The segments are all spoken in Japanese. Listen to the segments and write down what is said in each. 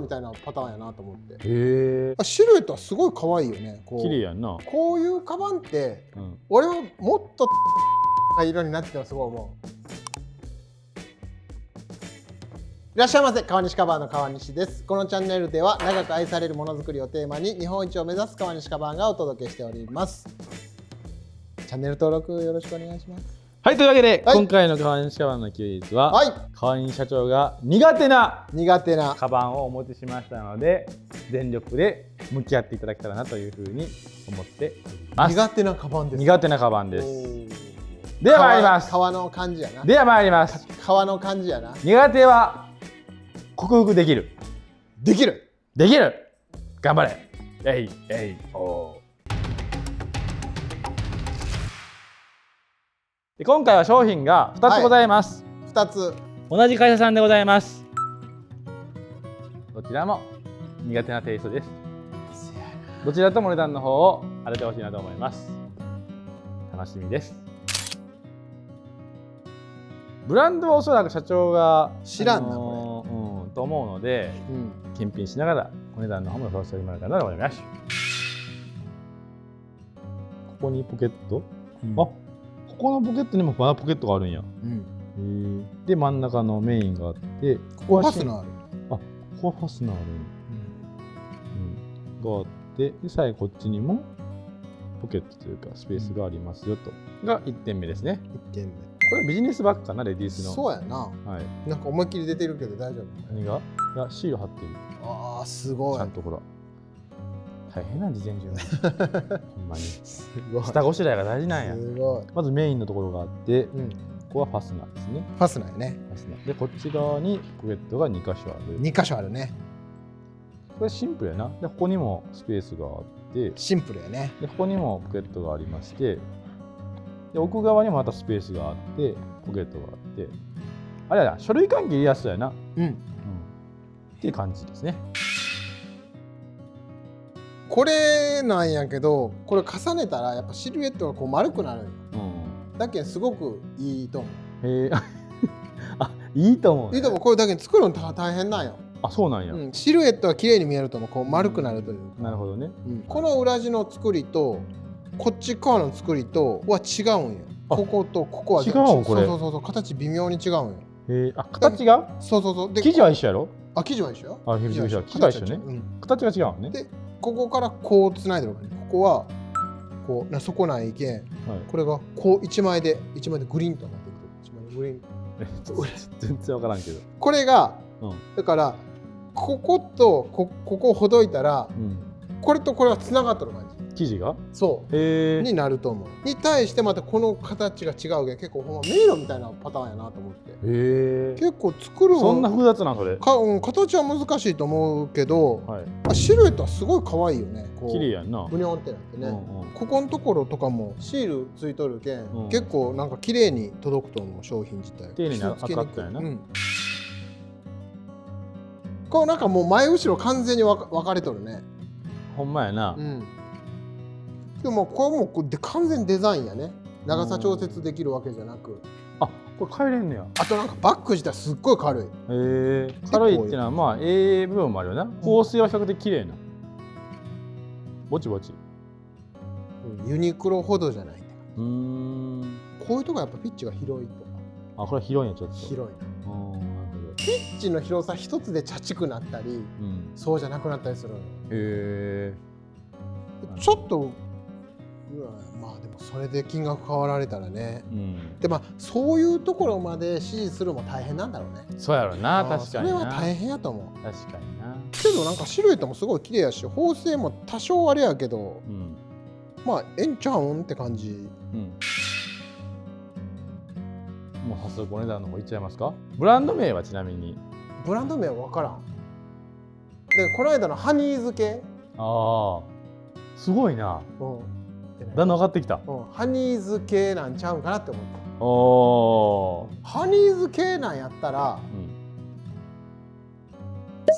みたいなパターンやなと思って。へえあシルエットはすごい可愛いよね。こう。綺麗やんな、こういうカバンってうん、俺はもっとな色になっててもすごい思う。いらっしゃいませ。川西カバーの川西です。このチャンネルでは長く愛されるものづくりをテーマに日本一を目指す川西カバーがお届けしております。チャンネル登録よろしくお願いしますはいというわけで、はい。今回の川西カバンの休日は、はい。川西社長が苦手な苦手な。カバンをお持ちしましたので全力で向き合っていただけたらなというふうに思っております。苦手なカバンです。苦手なカバンです。では参ります。革の感じやな。では参ります。革の感じやな。苦手は克服できる。できる。できる。頑張れ。えいえいおーで今回は商品が2つございます、2つ。同じ会社さんでございます。どちらも苦手なテイストです。どちらとも値段の方を当ててほしいなと思います。楽しみです。ブランドはおそらく社長が知らんなのーうん、と思うのでうん。検品しながらお値段の方も予想してもらえたらと思いますここにポケット、あここのポケットにもまだポケットがあるんや。うん。で真ん中のメインがあって。こここはしファスナーある。ここはファスナーあるんや。うん、があってで最後こっちにもポケットというかスペースがありますよと、が1点目ですね。1点目。これはビジネスバッグかなレディースの。そうやな。はい、なんか思いっきり出てるけど大丈夫。何が？いやシール貼ってる。ああすごい。ちゃんとほら大変なん事前中ほんまに。すごい。下ごしらえが大事なんや。すごい、まずメインのところがあってこうん、こはファスナーですね。ファスナーやね。ファスナー。でこっち側にポケットが2箇所ある。2箇所あるね。これシンプルやな。でここにもスペースがあって。シンプルやね。でここにもポケットがありまして。で奥側にもまたスペースがあってポケットがあって。あれやな書類関係やすそうやな、うん。うん、っていう感じですねこれなんやけどこれ重ねたらやっぱシルエットがこう丸くなるんよ。うん。だけんすごくいいと思へえ。あいいと思う、ね、ういいと思う。これだけん作るの大大変なんよ、あそうなんや、うん、シルエットは綺麗に見えると思うこう丸くなるというか、なるほどね。うん。この裏地の作りとこっち側の作りとは違うんよ。あこことここは違う。んこれ？そうそうそう形微妙に違うんよ。あ形が？そうそうそう。で生地は一緒やろ？あ生地は一緒よ。あ生地は一緒。生地は一緒。ね。う。ん。形が違うのね。でここからこうつないでるからね。ここはこうなそこないけん。はい。これがこう一枚で一枚でグリーンとなっていく一枚でグリーン。全然わからんけど。これがうん。だからこことこここをほどいたらうん。これとこれはつながっとる感じ生地が？そう。になると思う。に対してまたこの形が違うけん結構ほんま迷路みたいなパターンやなと思って。へえ結構作るのそんな複雑なん？それ。か、うん、形は難しいと思うけどはい。あシルエットはすごい可愛いよね。こう綺麗やんな。ブニョンってなってね、うんうん。ここのところとかもシールついとるけん、うん。結構なんか綺麗に届くと思う商品自体。丁寧に傷つけにくい。測ったんやな。うん。こうなんかもう前後ろ完全に分かれとるね。ほんまやな、うんでもこれもこうで完全デザインやね。長さ調節できるわけじゃなく。あこれ変えれんねや。あとなんかバッグ自体すっごい軽い。へえ。軽いっていうのはまあええ部分もあるよな。構成は比較的綺麗な。ぼちぼち。うんユニクロほどじゃない。うーん。こういうとこやっぱピッチが広いとか。あこれ広いんやちょっと。広いピッチの広さ一つで茶畜くなったりうん。そうじゃなくなったりするへえ。ちょっとまあでもそれで金額変わられたらね。うん。でまあそういうところまで支持するも大変なんだろうね。そうやろなあー確かにな。それは大変やと思う。確かにな。けどなんかシルエットもすごい綺麗やし縫製も多少あれやけどうん。まあええんちゃうんって感じ。うん。もう早速お値段の方いっちゃいますか？ブランド名はちなみに。ブランド名は分からん。でこの間のハニー漬け、ああすごいな。うんだんだん分かってきた。うん、ハニー漬けなんちゃうんかなって思った。ハニー漬けなんやったらうん。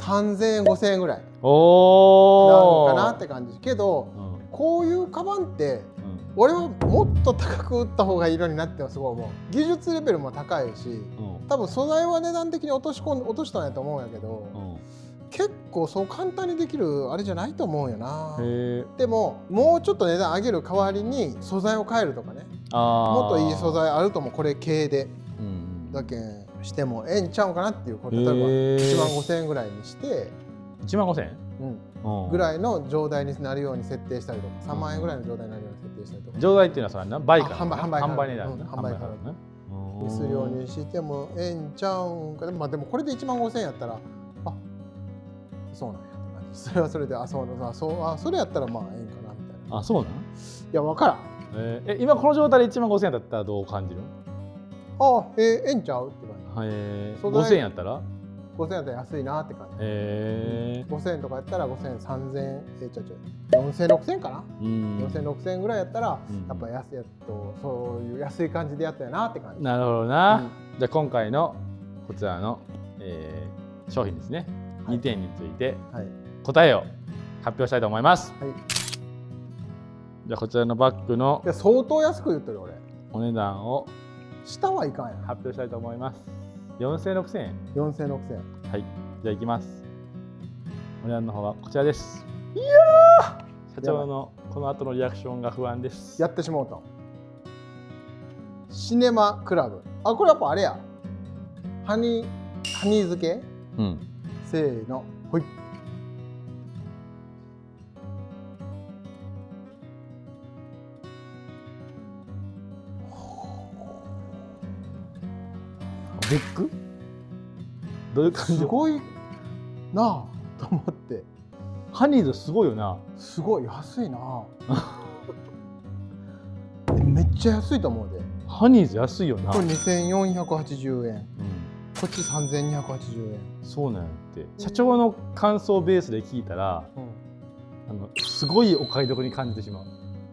3000円5000円ぐらい。なんかなって感じ。けどうん。こういうカバンってうん。俺はもっと高く売った方がいいのになってすごい思う。技術レベルも高いしうん。多分素材は値段的に落とし込ん落としたんやと思うんやけどうん結構構そう簡単にできるあれじゃないと思うよな。でももうちょっと値段上げる代わりに素材を変えるとかね。あもっといい素材あると思うこれ系で。うんだけんしてもええんちゃうんかなっていう例えばへー。1万5000円ぐらいにして、1万5000円？うん、うん。ぐらいの状態になるように設定したりとか。3万円ぐらいの状態になるように設定したりとか。上代っていうのはそれな倍かあ販売販売値段なうん販売価格なにするようにしてもええんちゃうんかまあでもこれで1万5000円やったらあそうなんやって感じ。それはそれであそうあそうあそれやったらまあええんかなみたいな。いあそうなん？や分からん。えーえ今この状態で1万5000円だったらどう感じる？あええええんちゃうって感じ。え。ー、素材5000円やったら？5000円やったら安いなって感じ。え。5000円とかやったら5000円3000円えちゃうちゃう4000 6000円かな、ー、うん。4000 6000円ぐらいやったら、うん。やっぱ安いやっとそういう安い感じでやったよなって感じ。なるほどな、うん。じゃあ今回のこちらの、えー商品ですね、はい2点についてはい。答えを発表したいと思います。はい。じゃあこちらのバッグのいや相当安く言ってる俺。お値段を下はいかんやん。発表したいと思います。4000 6000円。4000 6000はい。じゃあいきます。お値段の方はこちらです。いや社長のこの後のリアクションが不安です。やってしもうと。シネマクラブ。あこれやっぱあれや。ハニーハニー漬け？うんせーのほい。ビッグ？どういう感じすごいなあと思って。ハニーズすごいよな。すごい安いなえ めっちゃ安いと思うで。ハニーズ安いよな、これ2480円うんこっち3280円、そうなんやって。社長の感想ベースで聞いたらあのすごいお買い得に感じてしまう、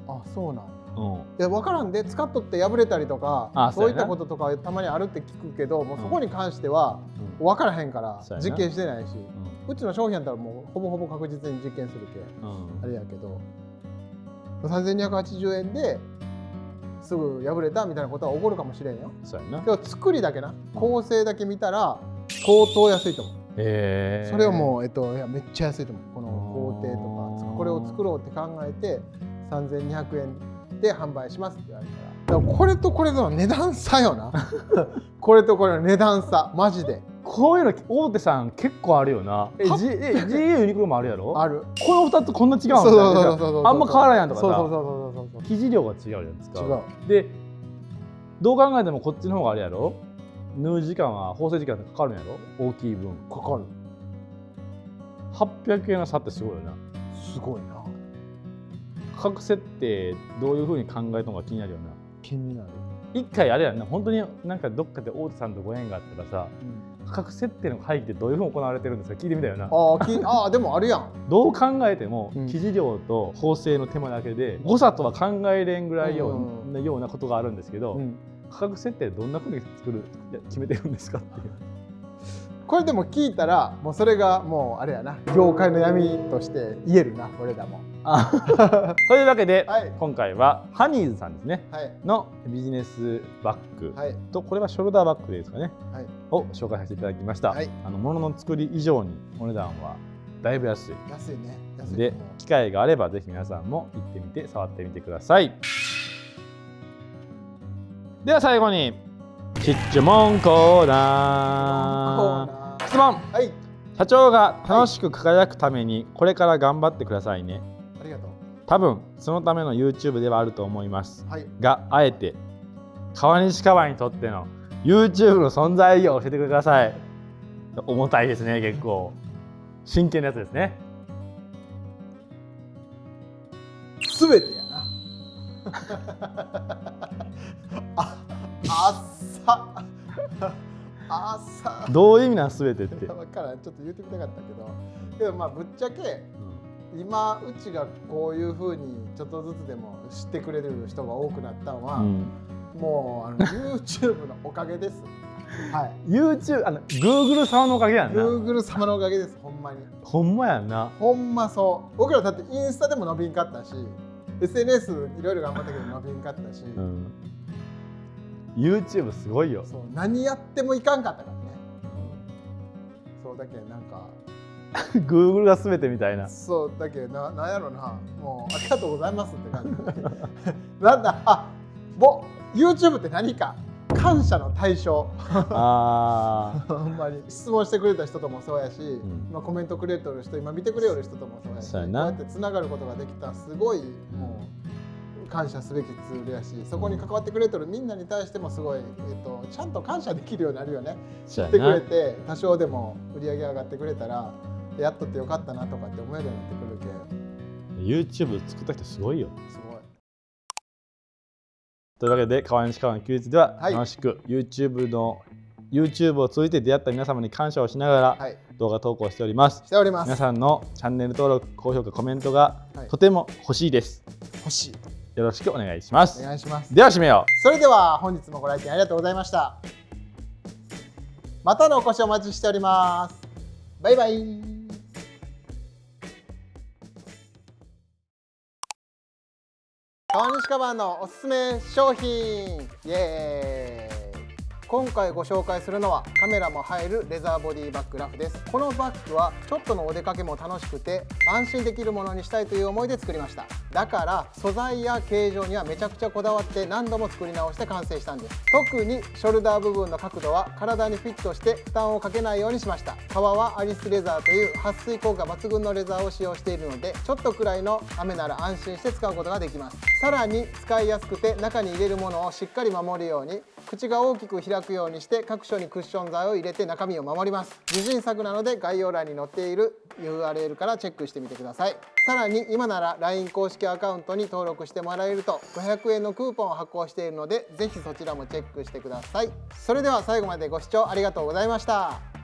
あそうなんうん、いや分からんで使っとって破れたりとかあそういったこととかたまにあるって聞くけどもうそこに関してはうん。分からへんから実験してないし。ううちの商品やったらもうほぼほぼ確実に実験するけん。うん。あれやけど。3280円ですぐ破れたみたいなことは起こるかもしれんよ。そうやな。けど作りだけな。構成だけ見たら相当安いと思う。へえそれをもう、えっと、いやめっちゃ安いと思う。この工程とかこれを作ろうって考えて3200円で販売しますって言われたらこれとこれの値段差よな。これとこれの値段差。マジでこういうの大手さん結構あるよな。えは G え GA ユニクロもあるやろ？ある。この2つこんな違うんだ。そうそうそうそうそう。あんま変わらんやんとかさ。そうそうそうそうそう生地量が違うじゃないですか。違う。でどう考えてもこっちの方があれやろ？縫う時間は縫製時間かかるんやろ？大きい分。かかる。800円の差ってすごいよな。すごいな。価格設定どういうふうに考えたのか気になるよな。気になる、一回あれやんな。本当になんかどっかで大手さんとご縁があったらさ価格設定の会議ってどういうふうに行われてるんですか？聞いてみたよな。あーきあーでもあるやん。どう考えてもうん。生地量と縫製の手間だけで誤差とは考えれんぐらいよううなようなことがあるんですけど、うん。価格設定どんなふうに作る 決めてるんですかっていう。これでも聞いたらもうそれがもうあれやな。業界の闇として言えるな俺らも。あ というわけで、はい。今回はハニーズさんですね。はい。のビジネスバッグ。はい。とこれはショルダーバッグですかね。はい。を紹介させていただきました、はい。あの物の作り以上にお値段はだいぶ安い。安いね。安いで機会があればぜひ皆さんも行ってみて触ってみてください。では最後にキッチュモンコーナー。質問。はい。社長が楽しく輝くためにこれから頑張ってくださいね多分そのための YouTube ではあると思います。はい。があえて川西川にとっての YouTube の存在意義を教えてください。重たいですね結構。真剣なやつですね。すべてやな。あ朝。朝。どういう意味なん全てって、分からん。ちょっと言ってみたかったけど。けどまあぶっちゃけ今うちがこういうふうにちょっとずつでも知ってくれる人が多くなったのは、うん、もうあの YouTube のおかげです。はい。YouTube あの Google 様のおかげやんな Google 様のおかげです。ほんまに。ほんまやんなほんまそう。僕らだってインスタでも伸びんかったし、SNS いろいろ頑張ったけど伸びんかったし、うん、YouTube すごいよ、そう何やってもいかんかったからね。そうだけどなんか Google が全てみたいな。そうだけどななんやろな。もうありがとうございますって感じ。なんだあぼ YouTube って何か。感謝の対象。あ ほんまに。質問してくれた人ともそうやし、ん。まあ、コメントくれとる人今見てくれよる人ともそうやしそうやな。こうやってつながることができたすごいもう感謝すべきツールやしそこに関わってくれとるみんなに対してもすごい、えっと、ちゃんと感謝できるようになるよね。そうやってくれなて多少でも売り上げ上がってくれたらやっとってよかったなとかって思えるようになってくる YouTube 作った人すごいよ。けすごい。というわけで川西川の休日でははい。楽しく YouTube の YouTube を通じて出会った皆様に感謝をしながらはい。動画投稿しております。しております。皆さんのチャンネル登録高評価コメントがはい。とても欲しいです。欲しい。よろしくお願いします。お願いします。では締めよう。それでは本日もご来店ありがとうございました。またのお越しお待ちしております。バイバイ川西カバーのおすすめ商品。イエーイ。今回ご紹介するのはカメラも入るレザーボディバッグラフです。このバッグはちょっとのお出かけも楽しくて安心できるものにしたいという思いで作りました。だから素材や形状にはめちゃくちゃこだわって何度も作り直して完成したんです。特にショルダー部分の角度は体にフィットして負担をかけないようにしました。革はアリスレザーという撥水効果抜群のレザーを使用しているのでちょっとくらいの雨なら安心して使うことができます。さらに使いやすくて中に入れるものをしっかり守るように口が大きく開開くようにして各所にクッション材を入れて中身を守ります。自信作なので概要欄に載っている URL からチェックしてみてください。さらに今なら LINE 公式アカウントに登録してもらえると500円のクーポンを発行しているのでぜひそちらもチェックしてください。それでは最後までご視聴ありがとうございました。